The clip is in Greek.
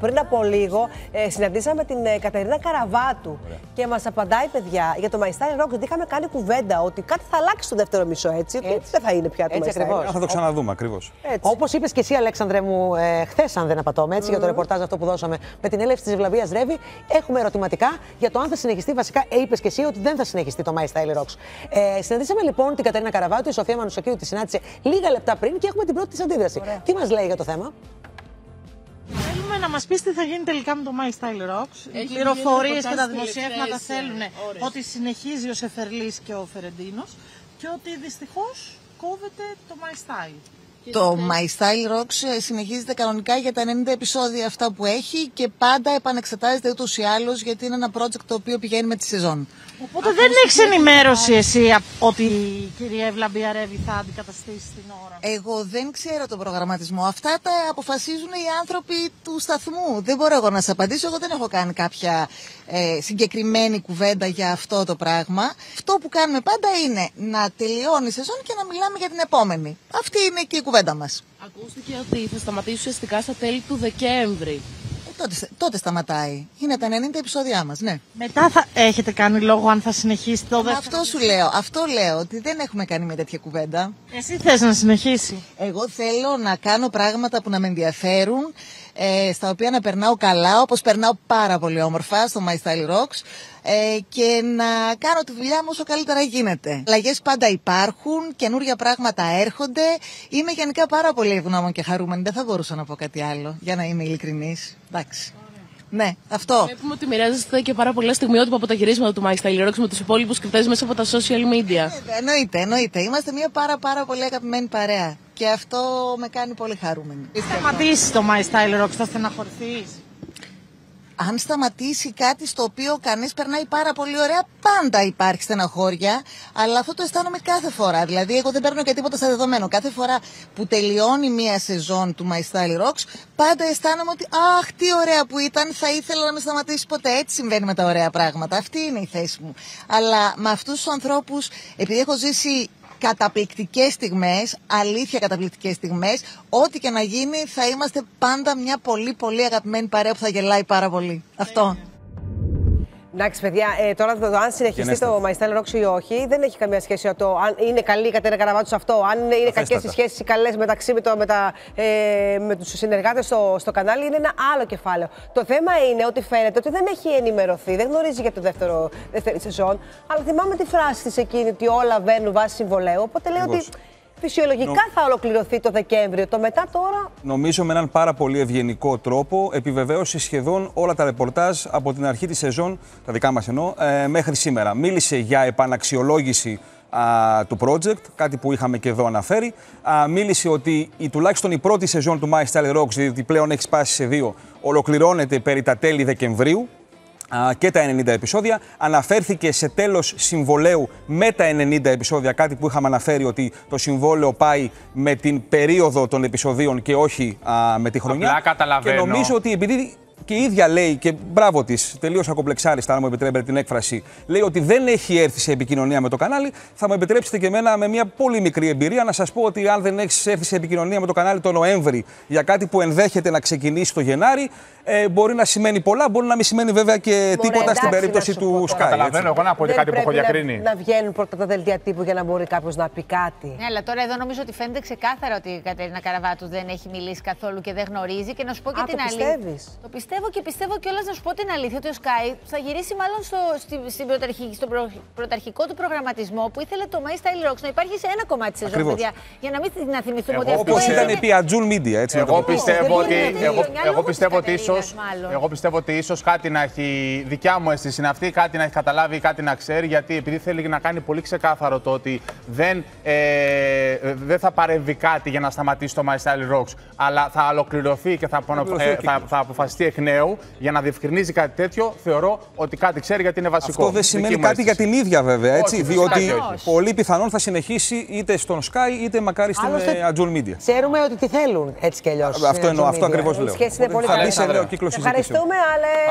πριν από λίγο ε, συναντήσαμε την ε, Κατερίνα Καραβάτου και μας απαντάει, παιδιά, για το My Style Rock. Γιατί είχαμε κάνει κουβέντα ότι κάτι θα αλλάξει στο δεύτερο μισό, έτσι. Ότι Έτσι. δεν θα είναι πια το Έτσι My Style ακριβώς. Rock. Θα το ξαναδούμε ακριβώς. Έτσι. Όπως είπες και εσύ, Αλέξανδρε μου, ε, χθες, αν δεν απατώμε, έτσι, για το ρεπορτάζ αυτό που δώσαμε με την έλευση της Ευλαβία Ρεύη, έχουμε ερωτηματικά για το αν θα συνεχιστεί. Βασικά, ε, είπες και εσύ ότι δεν θα συνεχιστεί το My Style Rocks. Ε, συναντήσαμε λοιπόν την Κατερίνα Καραβάτου, η Σοφία Μανουσοκίου τη συνάντησε λίγα λεπτά πριν και έχουμε την πρώτη της αντίδραση. Τι μας λέει για το θέμα; Θέλουμε να μας πεις τι θα γίνει τελικά με το My Style Rocks. Οι Έχει πληροφορίες γίνει και τα ρεπορτάζ δημοσιεύματα τελευταίες, θέλουν ε, ώρες. ότι συνεχίζει ο Σεφερλής και ο Φερεντίνος και ότι δυστυχώς κόβεται το My Style. Το My Style Rocks ε, συνεχίζεται κανονικά για τα 90 επεισόδια αυτά που έχει και πάντα επανεξετάζεται ούτως ή άλλως γιατί είναι ένα project το οποίο πηγαίνει με τη σεζόν. Οπότε δεν έχεις ενημέρωση εσύ από ότι η κυρία Εύλα Μπιαρεύη θα αντικαταστήσει την ώρα. Εγώ δεν ξέρω τον προγραμματισμό. Αυτά τα αποφασίζουν οι άνθρωποι του σταθμού. Δεν μπορώ εγώ να σα απαντήσω. Εγώ δεν έχω κάνει κάποια ε, συγκεκριμένη κουβέντα για αυτό το πράγμα. Αυτό που κάνουμε πάντα είναι να τελειώνει η σεζόν και να μιλάμε για την επόμενη. Αυτή είναι και η κουβέντα μας. Ακούστηκε ότι θα σταματήσει ουσιαστικά στα τέλη του Δεκέμβρη. τότε, τότε σταματάει. Είναι τα 90 επεισόδια μας, ναι. Μετά θα έχετε κάνει λόγο αν θα συνεχίσει το δεύτερο. Αυτό σου λέω. Αυτό λέω ότι δεν έχουμε κάνει μια τέτοια κουβέντα. Εσύ θες να συνεχίσει. Εγώ θέλω να κάνω πράγματα που να με ενδιαφέρουν, ε, στα οποία να περνάω καλά, όπως περνάω πάρα πολύ όμορφα στο My Style Rocks ε, και να κάνω τη δουλειά μου όσο καλύτερα γίνεται. Αλλαγές πάντα υπάρχουν, καινούργια πράγματα έρχονται. Είμαι γενικά πάρα πολύ ευγνώμων και χαρούμενη. Δεν θα μπορούσα να πω κάτι άλλο, για να είμαι ειλικρινής. Εντάξει. Ναι, αυτό. Βλέπουμε ότι μοιράζεστε και πάρα πολλά στιγμιότυπα από τα γυρίσματα του My Style Rocks με τους υπόλοιπους κριτέ μέσα από τα social media. Ε, Εννοείται, εννοείται. Είμαστε μια πάρα πάρα πολύ αγαπημένη παρέα. Και αυτό με κάνει πολύ χαρούμενη. Σταματήσεις το My Style Rocks, θα στεναχωρηθείς. Αν σταματήσει κάτι στο οποίο κανείς περνάει πάρα πολύ ωραία, πάντα υπάρχει στεναχώρια, αλλά αυτό το αισθάνομαι κάθε φορά. Δηλαδή, εγώ δεν παίρνω και τίποτα στα δεδομένο. Κάθε φορά που τελειώνει μία σεζόν του My Style Rocks, πάντα αισθάνομαι ότι Αχ, τι ωραία που ήταν, θα ήθελα να μην σταματήσει ποτέ. Έτσι συμβαίνει με τα ωραία πράγματα. Αυτή είναι η θέση μου. Αλλά με αυτούς τους ανθρώπους, επειδή έχω ζήσει καταπληκτικές στιγμές, αλήθεια καταπληκτικές στιγμές, ό,τι και να γίνει θα είμαστε πάντα μια πολύ πολύ αγαπημένη παρέα που θα γελάει πάρα πολύ. Αυτό. Εντάξει, παιδιά, ε, τώρα το, το αν συνεχιστεί Γενέστατα. το My Style Rocks ή όχι, δεν έχει καμία σχέση με το αν είναι καλή η Κατερίνα Καραβάτου σε αυτό, αν είναι κακές οι σχέσεις οι καλές μεταξύ με, το, με, τα, ε, με τους συνεργάτες στο, στο κανάλι, είναι ένα άλλο κεφάλαιο. Το θέμα είναι ότι φαίνεται ότι δεν έχει ενημερωθεί, δεν γνωρίζει για το δεύτερο, δεύτερη σεζόν. Αλλά θυμάμαι τη φράση της εκείνη ότι όλα βαίνουν βάσει συμβολέου. Οπότε λέει ότι Ακριβώς. φυσιολογικά θα ολοκληρωθεί το Δεκέμβριο. Το μετά τώρα Νομίζω με έναν πάρα πολύ ευγενικό τρόπο επιβεβαίωσε σχεδόν όλα τα ρεπορτάζ από την αρχή της σεζόν, τα δικά μας εννοώ, ε, μέχρι σήμερα. Μίλησε για επαναξιολόγηση α, του project, κάτι που είχαμε και εδώ αναφέρει. Α, μίλησε ότι η, τουλάχιστον η πρώτη σεζόν του My Style Rocks, διότι πλέον έχει σπάσει σε δύο, ολοκληρώνεται περί τα τέλη Δεκεμβρίου α, και τα 90 επεισόδια. Αναφέρθηκε σε τέλος συμβολέου με τα 90 επεισόδια, κάτι που είχαμε αναφέρει ότι το συμβόλαιο πάει με την περίοδο των επεισοδίων και όχι α, με τη χρονιά. Απλά καταλαβαίνω. Και νομίζω ότι επειδή και η ίδια λέει και μπράβο της, τελείως ακομπλεξάριστα, αν μου επιτρέπετε την έκφραση, λέει ότι δεν έχει έρθει σε επικοινωνία με το κανάλι. Θα μου επιτρέψετε και εμένα με μια πολύ μικρή εμπειρία να σας πω ότι αν δεν έχεις έρθει σε επικοινωνία με το κανάλι το Νοέμβρη για κάτι που ενδέχεται να ξεκινήσει το Γενάρη, ε, μπορεί να σημαίνει πολλά, μπορεί να μην σημαίνει βέβαια και τίποτα εντάξει, στην να περίπτωση σου του πω Sky. τώρα. Καταλαβαίνω έτσι. εγώ να πω και δεν κάτι που έχω πρέπει να- διακρίνει. Να, βγαίνουν πρώτα τα δελτία τύπου για να μπορεί κάποιος να πει κάτι. Ναι, αλλά τώρα εδώ νομίζω ότι φαίνεται ξεκάθαρα ότι η Κατερίνα Καραβάτου δεν έχει μιλήσει καθόλου και δεν γνωρίζει. Και να σου πω και Α, την το αλήθεια. πιστεύεις; Το πιστεύω και πιστεύω κιόλας να σου πω την αλήθεια ότι ο Sky θα γυρίσει μάλλον στο, στη, στην πρωταρχική, στον προ, πρωταρχικό του προγραμματισμό που ήθελε το My Style Rocks να υπάρχει σε ένα κομμάτι της σεζόν, Ακριβώς. παιδιά. Για να μην να θυμηθούμε Εγώ ότι αυτό Όπως πιστεύω- ήταν έγινε- επί Ατζούλ Media, έτσι να το Εγώ πω. πιστεύω δεν ότι, είναι αυτή η εγώ, χρονιά εγώ λόγω πιστεύω της ότι Κατερίνας, ίσως, μάλλον. εγώ πιστεύω ότι ίσως κάτι να έχει, δικιά μου αίσθηση είναι αυτή, κάτι να έχει καταλάβει ή κάτι να ξέρει, γιατί επειδή θέλει να κάνει πολύ ξεκάθαρο το ότι δεν, ε, δεν θα παρέμβει κάτι για να σταματήσει το My Style Rocks, αλλά θα ολοκληρωθεί και θα, απο- ολοκληρωθεί ο ε, θα, θα αποφασιστεί εκ νέου για να διευκρινίζει κάτι τέτοιο, θεωρώ ότι κάτι ξέρει γιατί είναι βασικό. Αυτό δεν Δική σημαίνει μου κάτι για αίσθηση. την ίδια βέβαια, έτσι. Όχι, φυσικά διότι και όχι. πολύ πιθανόν θα συνεχίσει είτε στον Sky είτε μακάρι στην Άλλωστε, ε, Ατζούλ Media. Ξέρουμε ότι τι θέλουν έτσι κι αλλιώς. Αυτό εννοώ, αυτό ακριβώς Η λέω. σχέση είναι πολύ θα μπει καλή. σε νέο κύκλο συζητήσεων. Ευχαριστούμε, Ale.